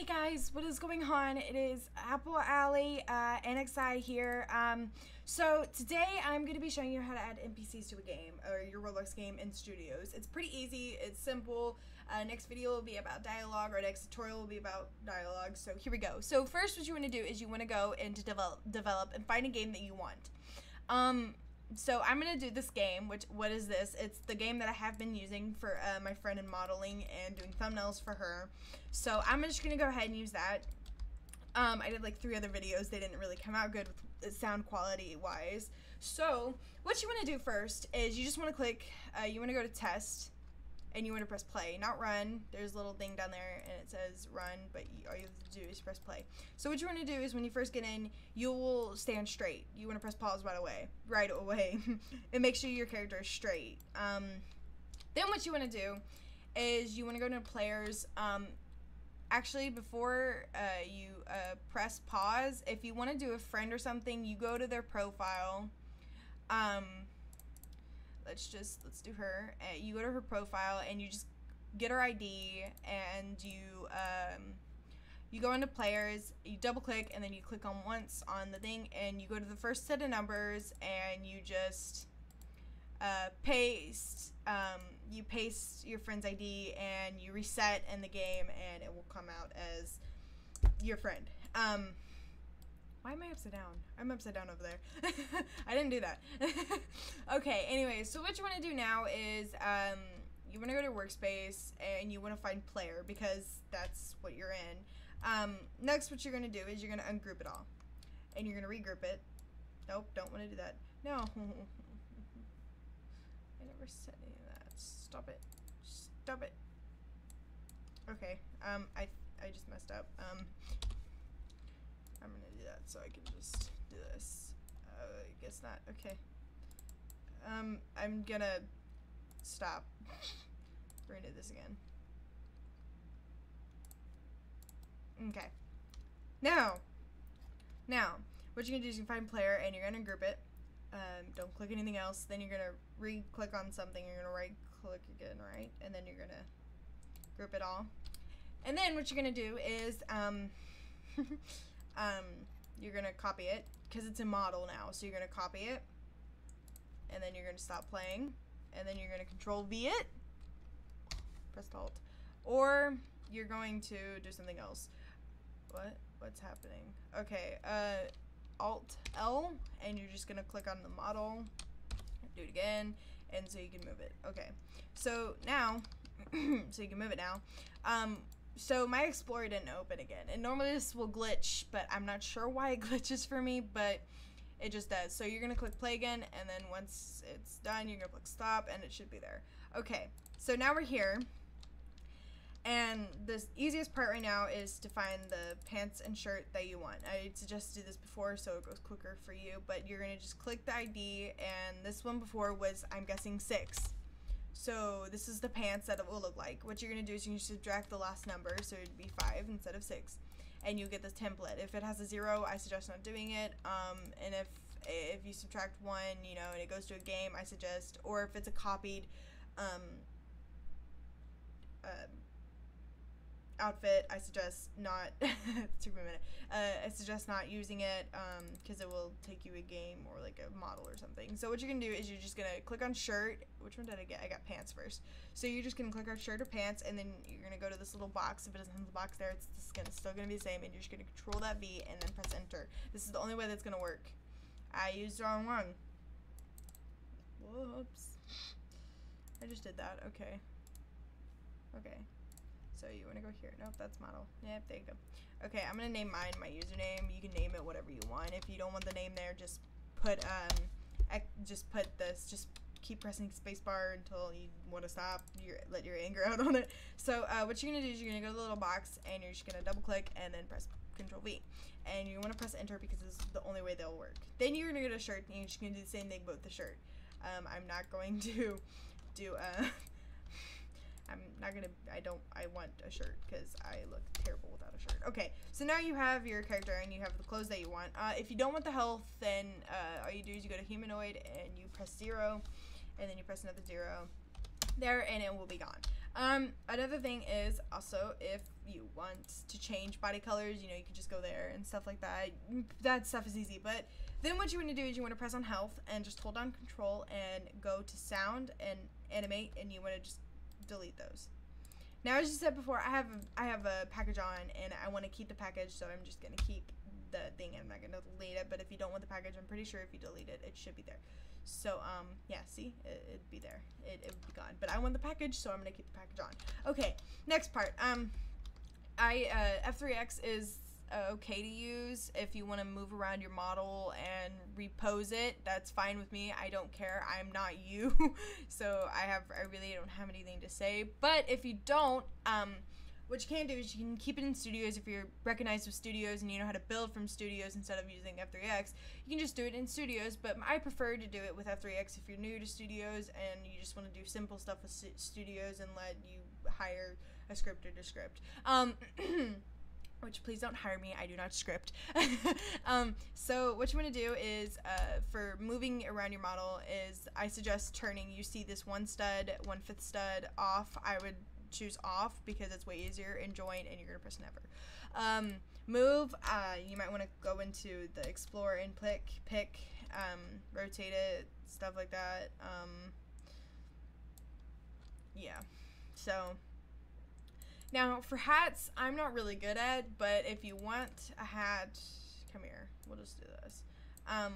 Hey guys, what is going on? It is Apple Alley, uh, NXI here. Um, so today I'm going to be showing you how to add NPCs to a game or your Roblox game in Studios. It's pretty easy, it's simple. Uh, next video will be about dialogue or next tutorial will be about dialogue. So here we go. So first what you want to do is you want to go into develop, develop and find a game that you want. Um, so I'm gonna do this game, which what is this? It's the game that I have been using for uh, my friend in modeling and doing thumbnails for her. So I'm just gonna go ahead and use that. Um, I did like three other videos. They didn't really come out good with sound quality wise. So what you want to do first is you just want to click. Uh, you want to go to test and you want to press play, not run. There's a little thing down there and it says run, but you, all you have to do is press play. So what you want to do is when you first get in, you will stand straight. You want to press pause right away, right away, and make sure your character is straight. Um, then what you want to do is you want to go to players. Um, actually, before uh, you uh, press pause, if you want to do a friend or something, you go to their profile. Um, let's just let's do her. You go to her profile and you just get her id and you um you go into players you double click and then you click on once on the thing and you go to the first set of numbers and you just uh, paste um, you paste your friend's id and you reset in the game and it will come out as your friend. Um, why am I upside down? I'm upside down over there. I didn't do that. okay, anyway, so what you want to do now is um, you want to go to workspace and you want to find player because that's what you're in. Um, next, what you're going to do is you're going to ungroup it all. And you're going to regroup it. Nope, don't want to do that. No. I never said any of that. Stop it. Stop it. Okay, um, I, I just messed up. Um, that so I can just do this. Uh, I guess not. Okay. Um, I'm gonna stop. We're gonna do this again. Okay. Now, now, what you're gonna do is you find player and you're gonna group it. Um, don't click anything else. Then you're gonna re-click on something. You're gonna right-click again, right? And then you're gonna group it all. And then what you're gonna do is um. um, you're going to copy it because it's a model now. So you're going to copy it and then you're going to stop playing and then you're going to control V it, press Alt, or you're going to do something else. What? What's happening? Okay, uh, Alt L and you're just going to click on the model, do it again, and so you can move it. Okay, so now, so you can move it now. Um, so my Explorer didn't open again. And normally this will glitch, but I'm not sure why it glitches for me, but it just does. So you're going to click play again, and then once it's done, you're going to click stop, and it should be there. Okay, so now we're here. And the easiest part right now is to find the pants and shirt that you want. I suggest do this before so it goes quicker for you, but you're going to just click the ID, and this one before was, I'm guessing, 6. So this is the pants that it will look like. What you're going to do is you subtract the last number, so it'd be 5 instead of 6, and you get this template. If it has a 0, I suggest not doing it, um, and if if you subtract 1, you know, and it goes to a game, I suggest, or if it's a copied um, uh, outfit, I suggest not, took me a minute, uh, I suggest not using it because um, it will take you a game or like a model or something. So what you're to do is you're just to click on shirt. Which one did I get? I got pants first. So you're just to click on shirt or pants and then you're to go to this little box. If it doesn't have the box there, it's gonna, still to be the same and you're just to control that V and then press enter. This is the only way that's to work. I used the wrong one. Whoops. I just did that. Okay. Okay. So you want to go here. Nope, that's model. Yep, there you go. Okay, I'm going to name mine my username. You can name it whatever you want. If you don't want the name there, just put, um, just put this, just keep pressing spacebar until you want to stop, your, let your anger out on it. So uh, what you're going to do is you're going to go to the little box and you're just going to double click and then press control V. And you want to press enter because this is the only way they'll work. Then you're going to go to shirt and you're just to do the same thing with the shirt. Um, I'm not going to do, uh, I'm not gonna, I don't, I want a shirt because I look terrible without a shirt. Okay, so now you have your character and you have the clothes that you want. Uh, if you don't want the health, then uh, all you do is you go to humanoid and you press zero, and then you press another zero there and it will be gone. Um, another thing is also if you want to change body colors, you know, you can just go there and stuff like that. That stuff is easy. But then what you want to do is you want to press on health and just hold down control and go to sound and animate and you want to just delete those. Now, as you said before, I have a, I have a package on and I want to keep the package, so I'm just going to keep the thing I'm not going to delete it. But if you don't want the package, I'm pretty sure if you delete it, it should be there. So, um, yeah, see, it, would be there. It, it would be gone. But I want the package, so I'm to keep the package on. Okay, next part. Um, I, uh, F3X is okay to use if you want to move around your model and repose it. That's fine with me. I don't care. I'm not you, so I have I really don't have anything to say. But if you don't, um, what you can do is you can keep it in studios if you're recognized with studios and you know how to build from studios instead of using F3X. You can just do it in studios, but I prefer to do it with F3X if you're new to studios and you just want to do simple stuff with studios and let you hire a scripter to script. Um, which please don't hire me. I do not script. um, so what you want to do is uh, for moving around your model is I suggest turning. You see this one stud, one fifth stud off. I would choose off because it's way easier and join and you're gonna press never. Um, move. Uh, you might want to go into the explore and pick, pick, um, rotate it, stuff like that. Um, yeah. So now, for hats, I'm not really good at, but if you want a hat, come here. We'll just do this. Um,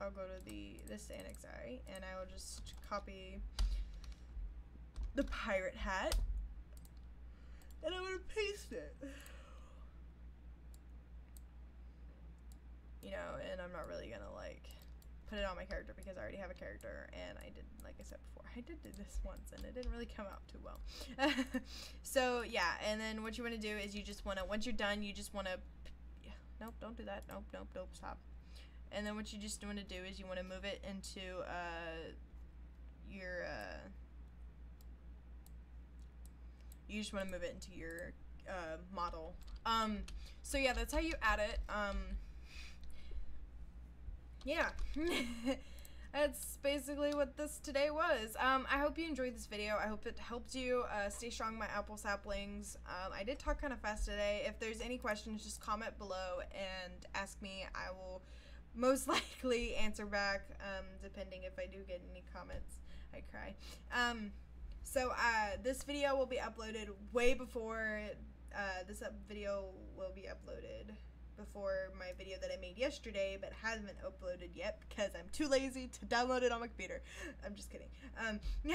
I'll go to the this annex eye, and I will just copy the pirate hat, and I'm gonna paste it. You know, and I'm not really gonna like put it on my character because I already have a character and I did like I said before I did do this once and it didn't really come out too well. So yeah and then what you want to do is you just want to once you're done you just want to nope don't do that nope nope nope stop. And then what you just want to do is you want to move it into uh, your uh, you just want to move it into your uh, model. Um, so yeah that's how you add it. Um, yeah. That's basically what this today was. Um, I hope you enjoyed this video. I hope it helped you. Uh, stay strong, my apple saplings. Um, I did talk kind of fast today. If there's any questions, just comment below and ask me. I will most likely answer back, um, depending if I do get any comments. I cry. Um, so uh, this video will be uploaded way before uh, this video will be uploaded before my video that I made yesterday, but hasn't uploaded yet because I'm too lazy to download it on my computer. I'm just kidding. Um,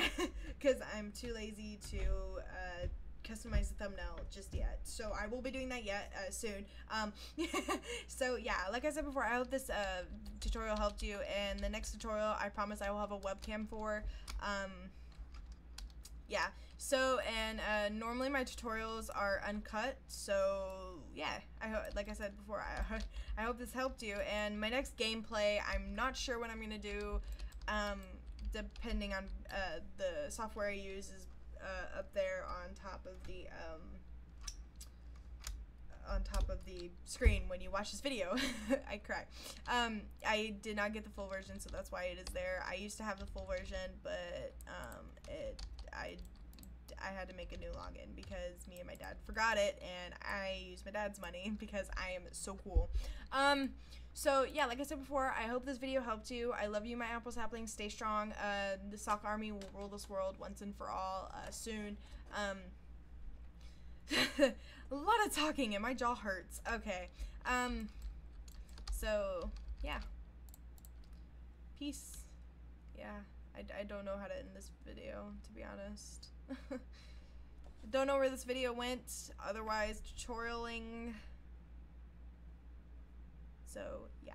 because I'm too lazy to uh, customize the thumbnail just yet. So I will be doing that yet uh, soon. Um, so yeah, like I said before, I hope this uh, tutorial helped you. And the next tutorial, I promise I will have a webcam for. Um, yeah. So and uh, normally my tutorials are uncut. So yeah, I like I said before, I, I hope this helped you. And my next gameplay, I'm not sure what I'm gonna do, um, depending on uh, the software I use is uh, up there on top of the um, on top of the screen when you watch this video. I cry. Um, I did not get the full version, so that's why it is there. I used to have the full version, but um, it I I had to make a new login because me and my dad forgot it and I used my dad's money because I am so cool. Um, so yeah, like I said before, I hope this video helped you. I love you, my apple saplings. Stay strong. Uh, the Sock Army will rule this world once and for all uh, soon. Um, a lot of talking and my jaw hurts. Okay. Um, so yeah. Peace. Yeah. I, I don't know how to end this video, to be honest. Don't know where this video went, otherwise tutorialing. So, yeah.